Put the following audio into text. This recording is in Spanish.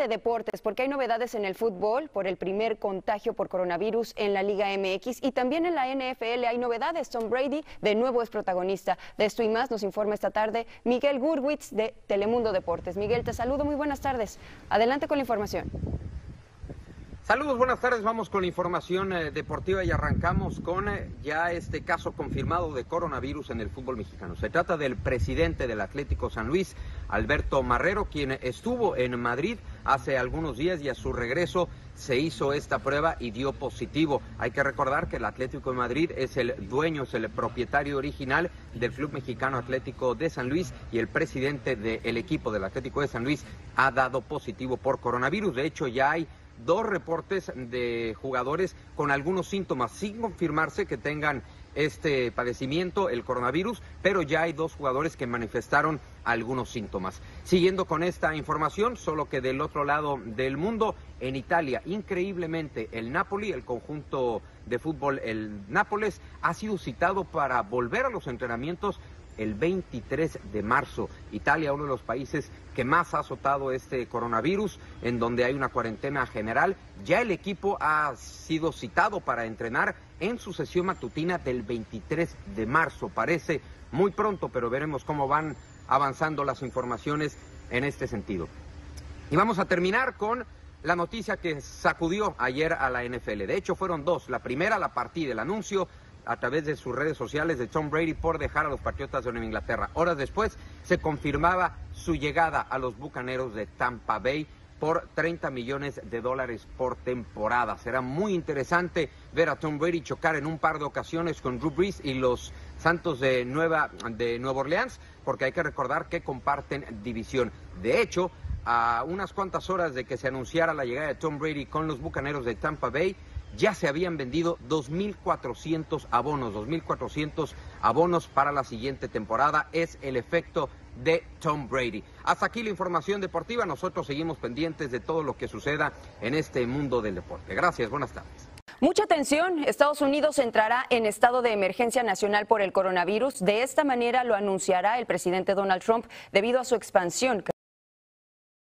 de deportes, porque hay novedades en el fútbol por el primer contagio por coronavirus en la Liga MX y también en la NFL hay novedades. Tom Brady de nuevo es protagonista. De esto y más nos informa esta tarde Miguel Gurwitz de Telemundo Deportes. Miguel, te saludo, muy buenas tardes. Adelante con la información. Saludos, buenas tardes. Vamos con la información eh, deportiva y arrancamos con eh, ya este caso confirmado de coronavirus en el fútbol mexicano. Se trata del presidente del Atlético San Luis, Alberto Marrero, quien estuvo en Madrid hace algunos días y a su regreso se hizo esta prueba y dio positivo. Hay que recordar que el Atlético de Madrid es el dueño, es el propietario original del Club Mexicano Atlético de San Luis y el presidente del equipo del Atlético de San Luis ha dado positivo por coronavirus. De hecho, ya hay dos reportes de jugadores con algunos síntomas, sin confirmarse que tengan este padecimiento, el coronavirus, pero ya hay dos jugadores que manifestaron algunos síntomas. Siguiendo con esta información, solo que del otro lado del mundo, en Italia, increíblemente, el Napoli, el conjunto de fútbol, el Nápoles, ha sido citado para volver a los entrenamientos el 23 de marzo. Italia, uno de los países que más ha azotado este coronavirus, en donde hay una cuarentena general. Ya el equipo ha sido citado para entrenar en su sesión matutina del 23 de marzo. Parece muy pronto, pero veremos cómo van avanzando las informaciones en este sentido. Y vamos a terminar con la noticia que sacudió ayer a la NFL. De hecho, fueron dos. La primera, la partida, el anuncio a través de sus redes sociales de Tom Brady por dejar a los Patriotas de Nueva Inglaterra. Horas después se confirmaba su llegada a los Bucaneros de Tampa Bay por 30 millones de dólares por temporada. Será muy interesante ver a Tom Brady chocar en un par de ocasiones con Drew Brees y los Santos de Nueva, de Nueva Orleans, porque hay que recordar que comparten división. De hecho, a unas cuantas horas de que se anunciara la llegada de Tom Brady con los Bucaneros de Tampa Bay, ya se habían vendido 2.400 abonos, 2.400 abonos para la siguiente temporada. Es el efecto de Tom Brady. Hasta aquí la información deportiva. Nosotros seguimos pendientes de todo lo que suceda en este mundo del deporte. Gracias, buenas tardes. Mucha atención, Estados Unidos entrará en estado de emergencia nacional por el coronavirus. De esta manera lo anunciará el presidente Donald Trump debido a su expansión.